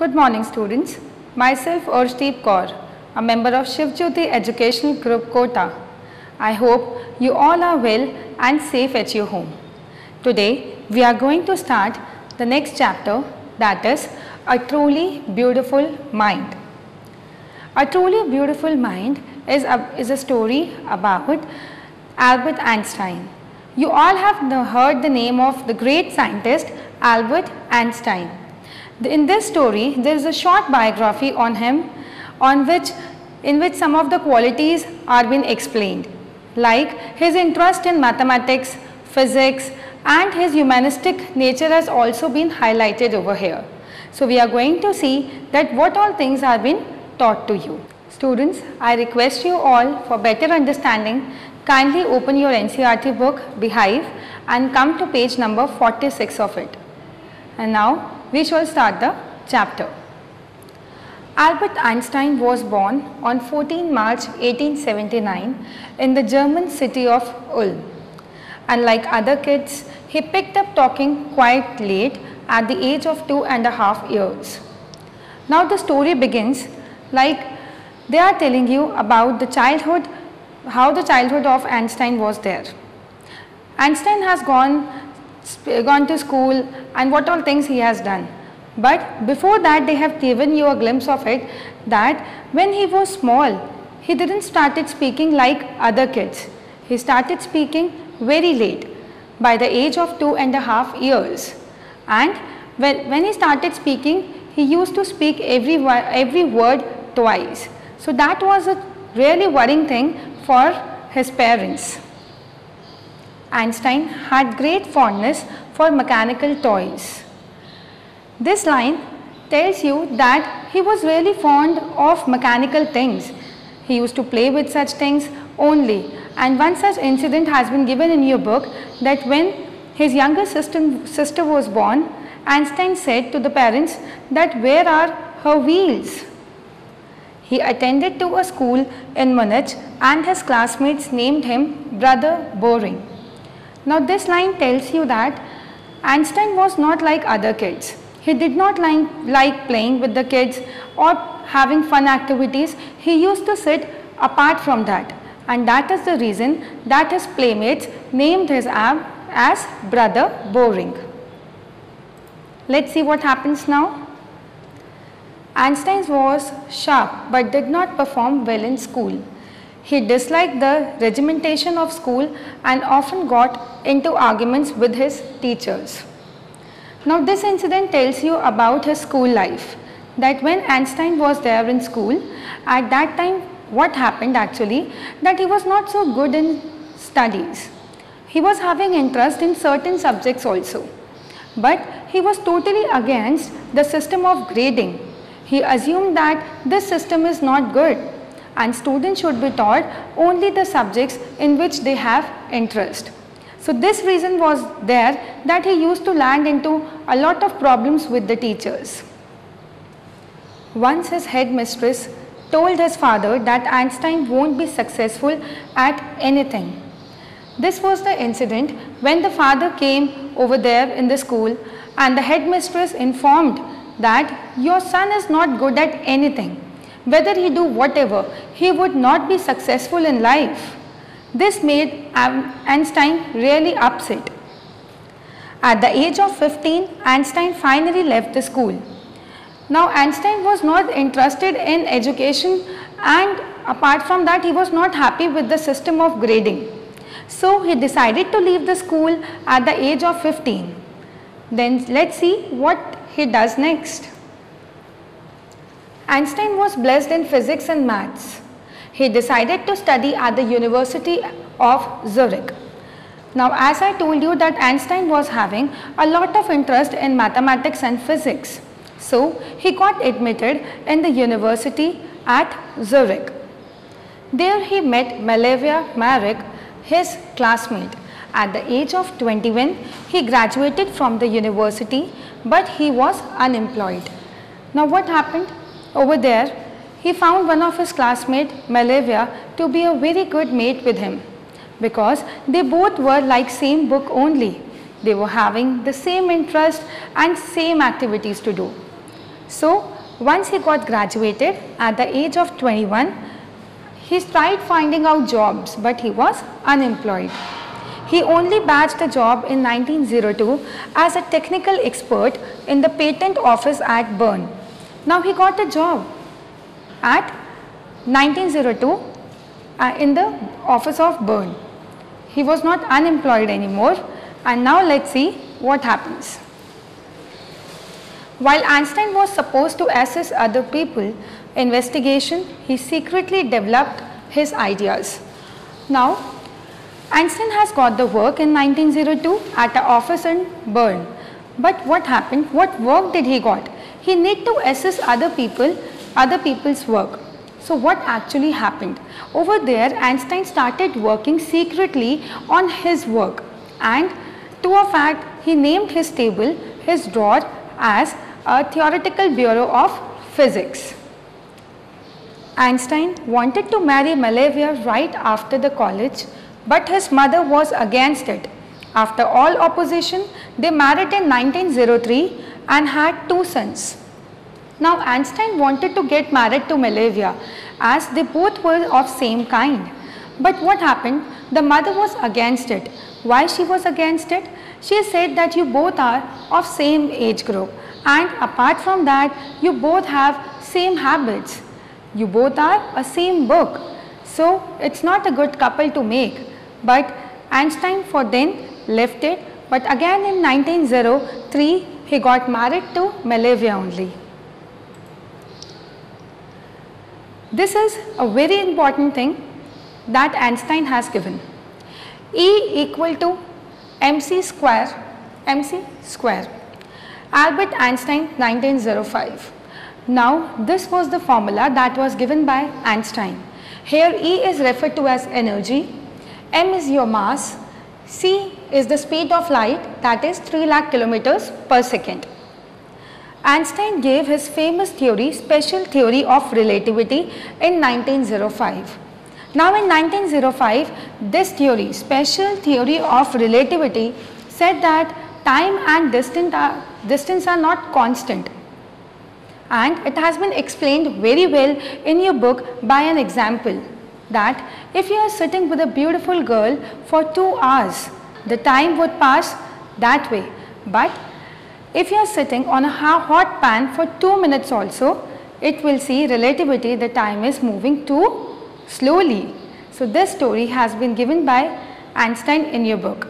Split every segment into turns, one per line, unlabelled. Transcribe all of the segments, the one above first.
Good morning students. Myself Urshdeep Kaur, a member of Shiv Jyoti Educational Group Kota. I hope you all are well and safe at your home. Today we are going to start the next chapter that is a truly beautiful mind. A truly beautiful mind is a, is a story about Albert Einstein. You all have heard the name of the great scientist Albert Einstein. In this story, there is a short biography on him on which, in which some of the qualities are being explained like his interest in mathematics, physics and his humanistic nature has also been highlighted over here. So, we are going to see that what all things are being taught to you. Students, I request you all for better understanding, kindly open your NCERT book Beehive and come to page number 46 of it. And now we shall start the chapter. Albert Einstein was born on 14 March 1879 in the German city of Ulm. Unlike other kids, he picked up talking quite late at the age of two and a half years. Now the story begins like they are telling you about the childhood, how the childhood of Einstein was there. Einstein has gone, gone to school and what all things he has done. But before that they have given you a glimpse of it that when he was small, he didn't started speaking like other kids. He started speaking very late by the age of two and a half years. And when, when he started speaking, he used to speak every, every word twice. So that was a really worrying thing for his parents. Einstein had great fondness for mechanical toys. This line tells you that he was really fond of mechanical things. He used to play with such things only. And one such incident has been given in your book that when his younger sister, sister was born, Einstein said to the parents that where are her wheels? He attended to a school in Munich and his classmates named him Brother Boring. Now this line tells you that Einstein was not like other kids. He did not like, like playing with the kids or having fun activities. He used to sit apart from that and that is the reason that his playmates named his ab as Brother Boring. Let's see what happens now. Einstein was sharp but did not perform well in school. He disliked the regimentation of school and often got into arguments with his teachers. Now this incident tells you about his school life that when Einstein was there in school at that time what happened actually that he was not so good in studies. He was having interest in certain subjects also but he was totally against the system of grading. He assumed that this system is not good and students should be taught only the subjects in which they have interest. So this reason was there that he used to land into a lot of problems with the teachers. Once his headmistress told his father that Einstein won't be successful at anything. This was the incident when the father came over there in the school and the headmistress informed that your son is not good at anything. Whether he do whatever, he would not be successful in life. This made Einstein really upset. At the age of 15, Einstein finally left the school. Now Einstein was not interested in education and apart from that he was not happy with the system of grading. So he decided to leave the school at the age of 15. Then let's see what he does next. Einstein was blessed in physics and maths. He decided to study at the University of Zurich. Now as I told you that Einstein was having a lot of interest in mathematics and physics. So he got admitted in the university at Zurich. There he met Malavia Marek, his classmate. At the age of 21, he graduated from the university but he was unemployed. Now what happened? Over there, he found one of his classmate Malavia to be a very good mate with him because they both were like same book only. They were having the same interest and same activities to do. So once he got graduated at the age of 21, he tried finding out jobs but he was unemployed. He only badged a job in 1902 as a technical expert in the patent office at Bern. Now he got a job at 1902 uh, in the office of Bern. He was not unemployed anymore and now let's see what happens. While Einstein was supposed to assist other people investigation, he secretly developed his ideas. Now, Einstein has got the work in 1902 at an office in Bern. But what happened? What work did he got? He need to assess other people, other people's work. So what actually happened? Over there, Einstein started working secretly on his work and to a fact, he named his table, his drawer as a theoretical bureau of physics. Einstein wanted to marry Malavia right after the college, but his mother was against it. After all opposition, they married in 1903 and had two sons. Now Einstein wanted to get married to Malavia as they both were of same kind. But what happened? The mother was against it. Why she was against it? She said that you both are of same age group and apart from that you both have same habits. You both are a same book. So it's not a good couple to make. But Einstein for then left it but again in 1903 he got married to Malavia only. This is a very important thing that Einstein has given. E equal to mc square, mc square. Albert Einstein 1905. Now this was the formula that was given by Einstein. Here E is referred to as energy, m is your mass, c is the speed of light that is 3 lakh kilometers per second. Einstein gave his famous theory, special theory of relativity in 1905. Now in 1905, this theory, special theory of relativity said that time and distance are, distance are not constant and it has been explained very well in your book by an example that if you are sitting with a beautiful girl for 2 hours, the time would pass that way but if you are sitting on a hot pan for 2 minutes also, it will see relativity the time is moving too slowly. So this story has been given by Einstein in your book.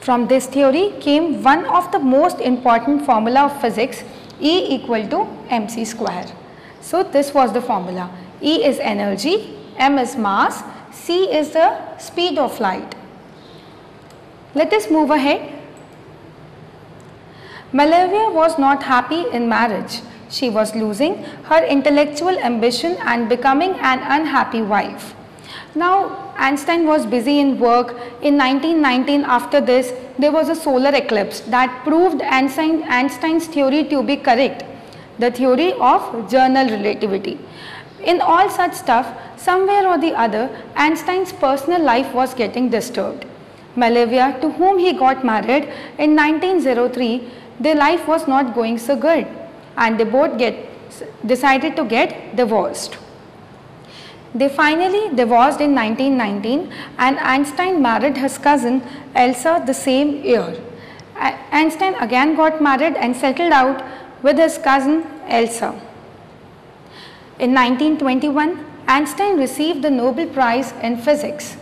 From this theory came one of the most important formula of physics E equal to mc square. So this was the formula. E is energy, m is mass, c is the speed of light. Let us move ahead Malavia was not happy in marriage. She was losing her intellectual ambition and becoming an unhappy wife. Now Einstein was busy in work. In 1919 after this there was a solar eclipse that proved Einstein, Einstein's theory to be correct. The theory of general relativity. In all such stuff somewhere or the other Einstein's personal life was getting disturbed. Malavia to whom he got married in 1903 their life was not going so good and they both get decided to get divorced. They finally divorced in 1919 and Einstein married his cousin Elsa the same year. Einstein again got married and settled out with his cousin Elsa. In 1921, Einstein received the Nobel Prize in Physics.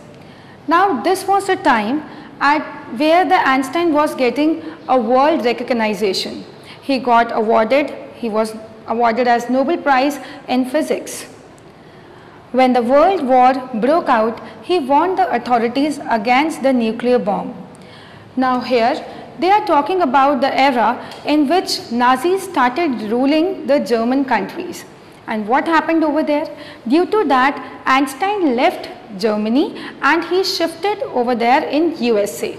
Now this was a time at where the Einstein was getting a world recognition. He got awarded, he was awarded as Nobel Prize in Physics. When the World War broke out, he warned the authorities against the nuclear bomb. Now here, they are talking about the era in which Nazis started ruling the German countries. And what happened over there? Due to that, Einstein left Germany and he shifted over there in USA.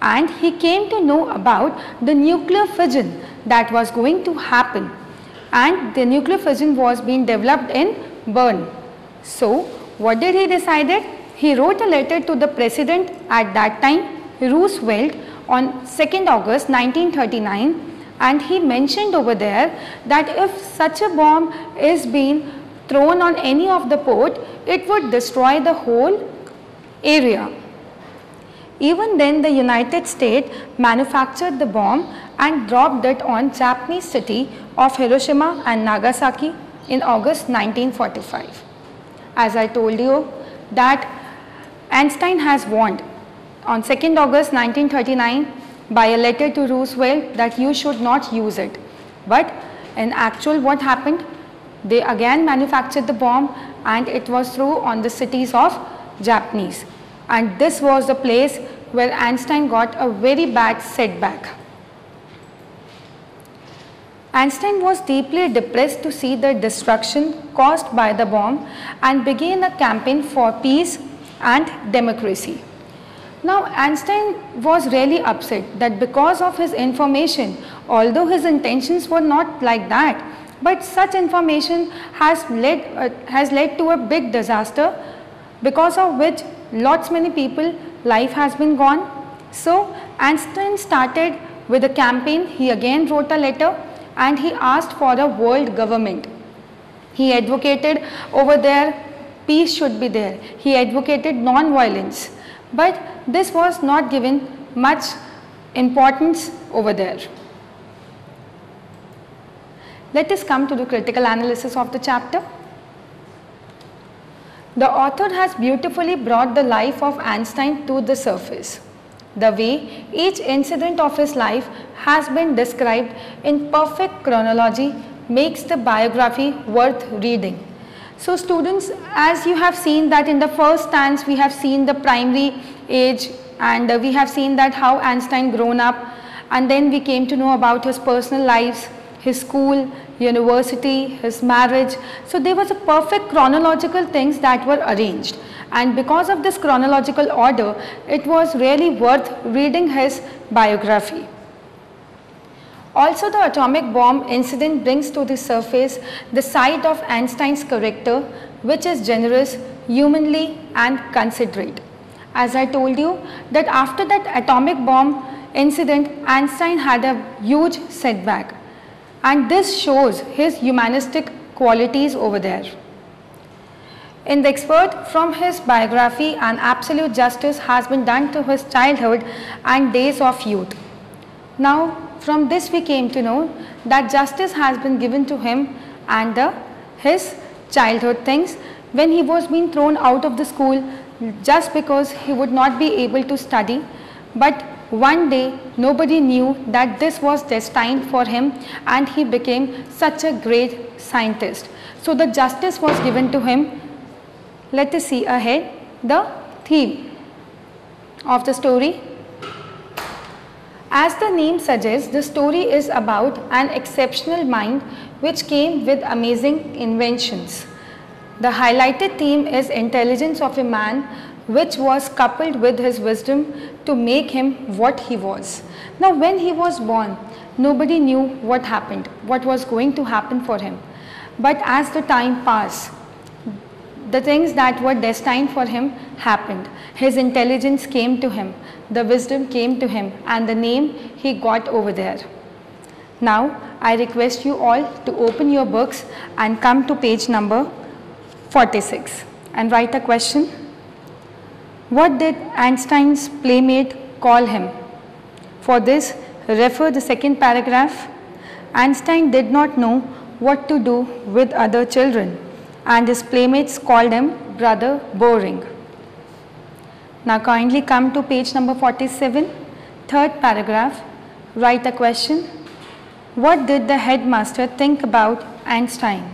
And he came to know about the nuclear fission that was going to happen. And the nuclear fission was being developed in Bern. So, what did he decided? He wrote a letter to the president at that time, Roosevelt, on 2nd August 1939 and he mentioned over there that if such a bomb is being thrown on any of the port, it would destroy the whole area. Even then the United States manufactured the bomb and dropped it on Japanese city of Hiroshima and Nagasaki in August 1945. As I told you that Einstein has warned on 2nd August 1939 by a letter to Roosevelt that you should not use it. But in actual what happened? They again manufactured the bomb and it was through on the cities of Japanese. And this was the place where Einstein got a very bad setback. Einstein was deeply depressed to see the destruction caused by the bomb and began a campaign for peace and democracy. Now Einstein was really upset that because of his information, although his intentions were not like that, but such information has led, uh, has led to a big disaster because of which lots many people life has been gone. So Einstein started with a campaign, he again wrote a letter and he asked for a world government. He advocated over there peace should be there. He advocated non-violence but this was not given much importance over there. Let us come to the critical analysis of the chapter. The author has beautifully brought the life of Einstein to the surface. The way each incident of his life has been described in perfect chronology makes the biography worth reading. So students, as you have seen that in the first stance we have seen the primary age and we have seen that how Einstein grown up and then we came to know about his personal lives, his school, university, his marriage. So there was a perfect chronological things that were arranged and because of this chronological order, it was really worth reading his biography. Also the atomic bomb incident brings to the surface the side of Einstein's character which is generous, humanly and considerate. As I told you that after that atomic bomb incident Einstein had a huge setback and this shows his humanistic qualities over there. In the expert from his biography an absolute justice has been done to his childhood and days of youth. Now from this we came to know that justice has been given to him and the, his childhood things when he was being thrown out of the school just because he would not be able to study but one day nobody knew that this was destined for him and he became such a great scientist. So the justice was given to him. Let us see ahead the theme of the story as the name suggests, the story is about an exceptional mind which came with amazing inventions. The highlighted theme is intelligence of a man which was coupled with his wisdom to make him what he was. Now when he was born, nobody knew what happened, what was going to happen for him. But as the time passed, the things that were destined for him happened. His intelligence came to him, the wisdom came to him and the name he got over there. Now I request you all to open your books and come to page number 46 and write a question. What did Einstein's playmate call him? For this refer the second paragraph. Einstein did not know what to do with other children and his playmates called him brother boring. Now kindly come to page number 47, third paragraph, write a question. What did the headmaster think about Einstein?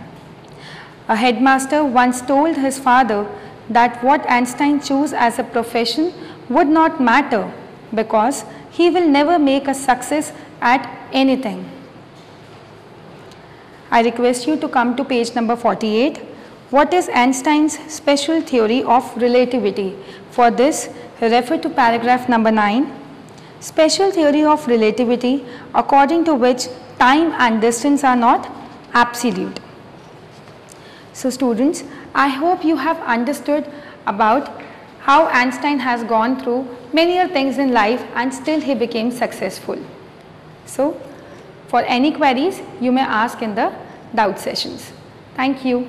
A headmaster once told his father that what Einstein chose as a profession would not matter because he will never make a success at anything. I request you to come to page number 48 what is Einstein's special theory of relativity? For this, refer to paragraph number 9. Special theory of relativity according to which time and distance are not absolute. So students, I hope you have understood about how Einstein has gone through many things in life and still he became successful. So, For any queries, you may ask in the doubt sessions. Thank you.